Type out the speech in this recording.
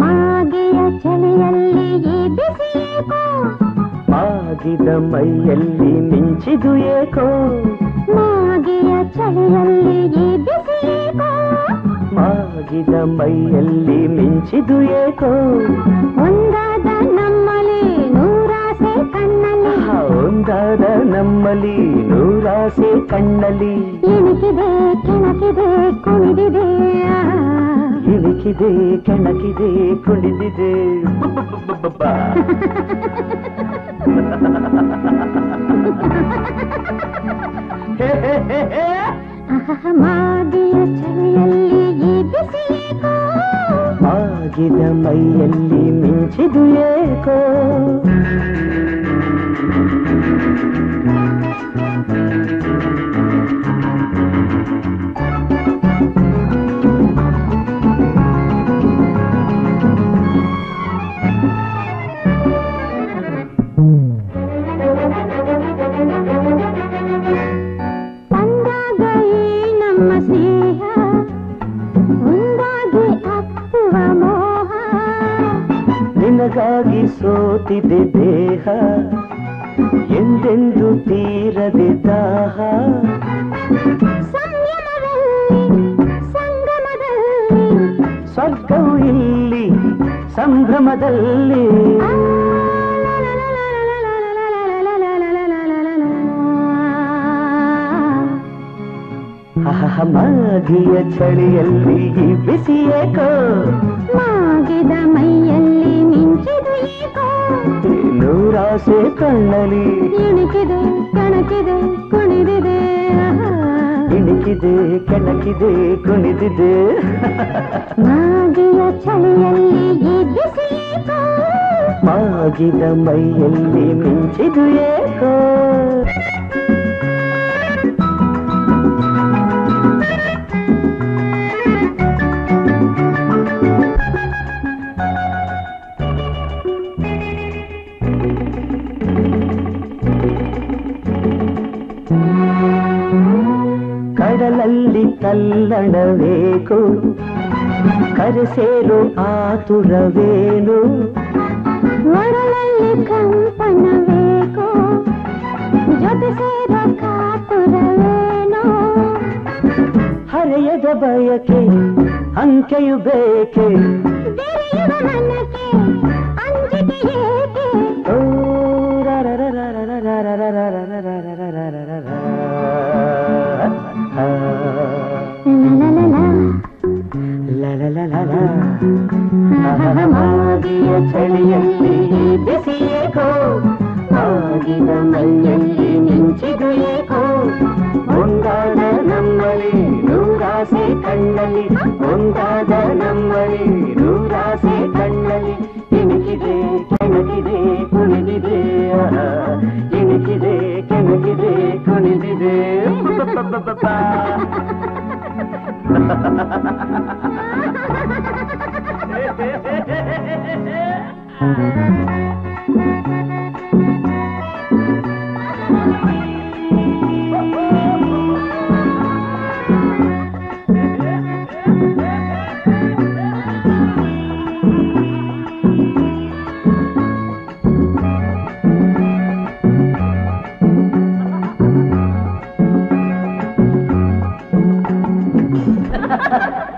ಮಾಗೆಯ ಚಳಿಯಲ್ಲಿ ಈ ಬಿಸಿ ಏಕೋ ಮಾಗಿದ ಮೈಯಲ್ಲಿ ಮಿಂಚಿದು ಏಕೋ ಮಾಗೆಯ ಚಳಿಯಲ್ಲಿ ಈ ಬಿಸಿ ಏಕೋ ಮಾಗಿದ ಮೈಯಲ್ಲಿ ಮಿಂಚಿದು ಏಕೋ ಒಂದ ಒಂದಾದ ನಮ್ಮಲ್ಲಿ ನೂರಾಸೆ ಕಣ್ಣಲ್ಲಿ ಇಣಕಿದೆ ಕೆಣಕಿದೆ ಕುಣಿದಿದೆ ಇಣಕಿದೆ ಕೆಣಕಿದೆ ಕುಣಿದಿದೆ ಮಾದಿಯ ಚಳಿಯಲ್ಲಿ ಈ ಬಿಸಿ ಆಗಿದ ಮೈಯಲ್ಲಿ ಮಿಂಚಿದು ಏಕೋ ನಿನಗಾಗಿ ಸೋತಿದೆ ದೇಹ ಎಂದೆಂದು ತೀರದೆ ದಾಹ. ಸ್ವರ್ಗವು ಇಲ್ಲಿ ಸಂಭ್ರಮದಲ್ಲಿ. ಮಾಗಿಯ ಚಳಿಯಲ್ಲಿ ಬಿಸಿಯೇಕೋ. ಮಾಗಿದ ಮೈ నువ్వు రాసే కళ్ళలి ఇణికిదే కణకిదే కుణిదిదే ಇಣಕಿದೆ ಕೆಣಕಿದೆ ಕುಣಿದಿದೆ ಮಾಗಿಯ ಚಳಿಯಲ್ಲಿ ಮಾಗಿದ ಮೈಯಲ್ಲಿ ಮಿಂಚಿದು ಏಕೋ ಕಲ್ಲಣವೇಕು ಕರೆಸೇರು ಆತುರವೇನು ಮರಳಲ್ಲಿ ಕಂಪನಬೇಕು ಜೊತೆ ಸೇರ ಕಾತುರವೇನು ಹರೆಯದ ಬಯಕೆ ಅಂಕೆಯು ಬೇಕೆ ಮಾಗಿಯ ಚಳಿಯಲ್ಲಿ ಬಿಸಿಯೇಕೋ ಆಗಿದ ಮೈಯಲ್ಲಿ ಮಿಂಚಿದು ಏಕೋ ಒಂದಾದ ನಮ್ಮಲ್ಲಿ ನೂರಾಸೆ ಕಣ್ಣಲ್ಲಿ ಒಂದಾದ ನಮ್ಮಲ್ಲಿ ನೂರಾಸೆ ಕಣ್ಣಲ್ಲಿ ಕೆಣಕಿದೆ ಕೆಣಕಿದೆ ಕುಣಿದಿದೆ ಕೆಣಕಿದೆ ಕೆಣಕಿದೆ ಕುಣಿದಿದೆ Ha ha ha ha ha ha! Ha ha ha!